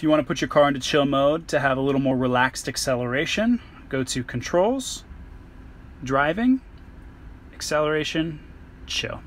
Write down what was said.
If you want to put your car into chill mode to have a little more relaxed acceleration, go to Controls, Driving, Acceleration, Chill.